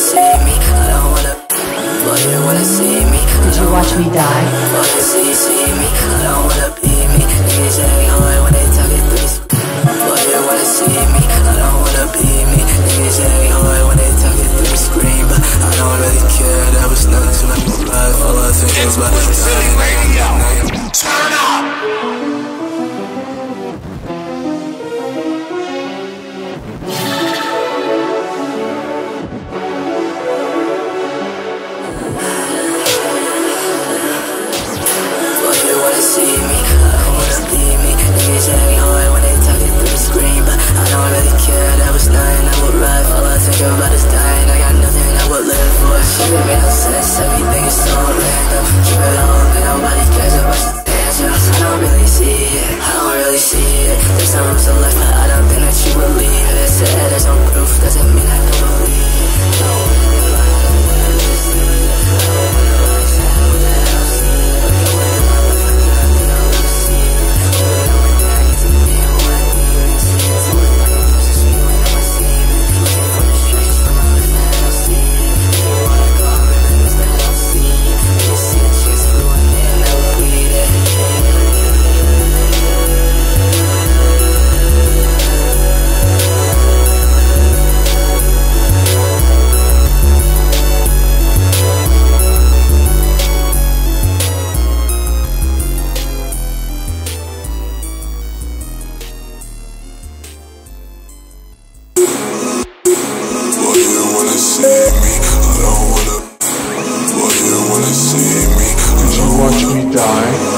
see me, I don't wanna Boy, you wanna see me. Did you watch me die? Boy, see, see me, I don't wanna sound So left my out up and that you believe it Said there's no proof, doesn't mean die.